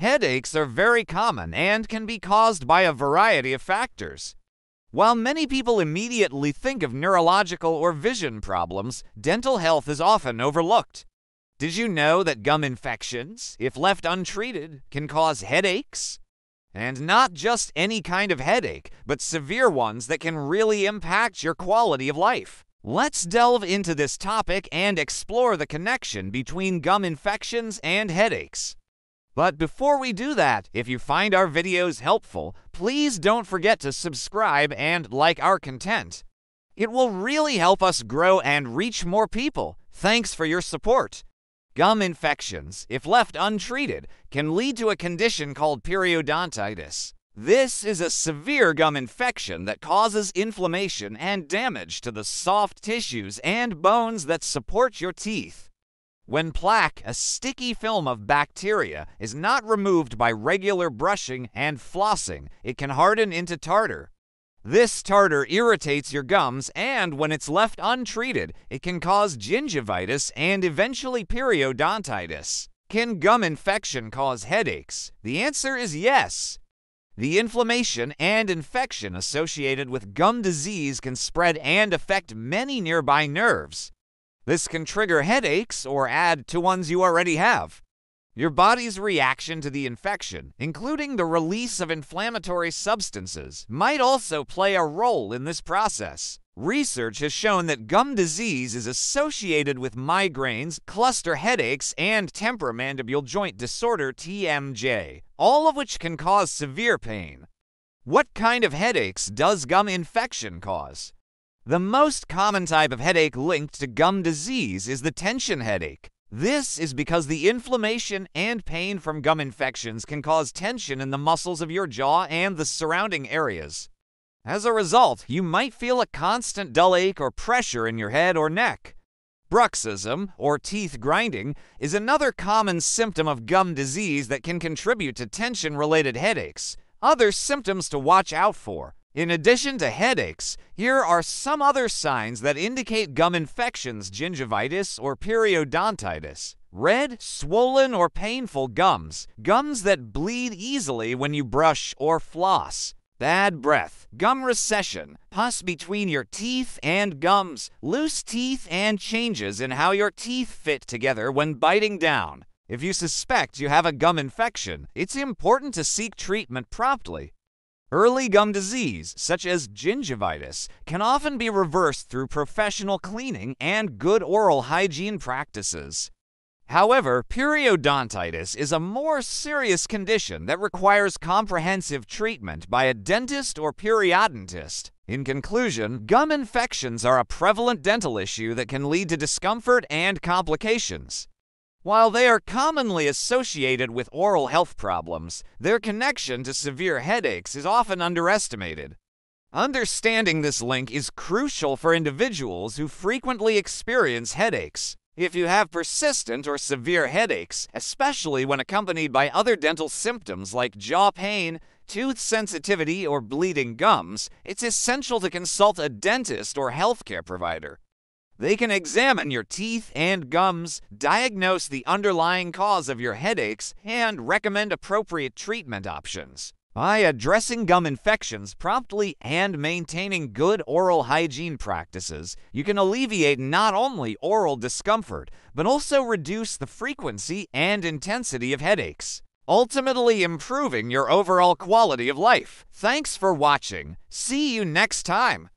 Headaches are very common and can be caused by a variety of factors. While many people immediately think of neurological or vision problems, dental health is often overlooked. Did you know that gum infections, if left untreated, can cause headaches? And not just any kind of headache, but severe ones that can really impact your quality of life. Let's delve into this topic and explore the connection between gum infections and headaches. But before we do that, if you find our videos helpful, please don't forget to subscribe and like our content. It will really help us grow and reach more people. Thanks for your support. Gum infections, if left untreated, can lead to a condition called periodontitis. This is a severe gum infection that causes inflammation and damage to the soft tissues and bones that support your teeth. When plaque, a sticky film of bacteria, is not removed by regular brushing and flossing, it can harden into tartar. This tartar irritates your gums, and when it's left untreated, it can cause gingivitis and eventually periodontitis. Can gum infection cause headaches? The answer is yes. The inflammation and infection associated with gum disease can spread and affect many nearby nerves. This can trigger headaches or add to ones you already have. Your body's reaction to the infection, including the release of inflammatory substances, might also play a role in this process. Research has shown that gum disease is associated with migraines, cluster headaches, and temporomandibular joint disorder TMJ, all of which can cause severe pain. What kind of headaches does gum infection cause? The most common type of headache linked to gum disease is the tension headache. This is because the inflammation and pain from gum infections can cause tension in the muscles of your jaw and the surrounding areas. As a result, you might feel a constant dull ache or pressure in your head or neck. Bruxism, or teeth grinding, is another common symptom of gum disease that can contribute to tension related headaches. Other symptoms to watch out for in addition to headaches, here are some other signs that indicate gum infections, gingivitis, or periodontitis. Red, swollen, or painful gums, gums that bleed easily when you brush or floss. Bad breath, gum recession, pus between your teeth and gums, loose teeth, and changes in how your teeth fit together when biting down. If you suspect you have a gum infection, it's important to seek treatment promptly. Early gum disease, such as gingivitis, can often be reversed through professional cleaning and good oral hygiene practices. However, periodontitis is a more serious condition that requires comprehensive treatment by a dentist or periodontist. In conclusion, gum infections are a prevalent dental issue that can lead to discomfort and complications. While they are commonly associated with oral health problems, their connection to severe headaches is often underestimated. Understanding this link is crucial for individuals who frequently experience headaches. If you have persistent or severe headaches, especially when accompanied by other dental symptoms like jaw pain, tooth sensitivity, or bleeding gums, it's essential to consult a dentist or healthcare provider. They can examine your teeth and gums, diagnose the underlying cause of your headaches, and recommend appropriate treatment options. By addressing gum infections promptly and maintaining good oral hygiene practices, you can alleviate not only oral discomfort, but also reduce the frequency and intensity of headaches, ultimately improving your overall quality of life. Thanks for watching. See you next time.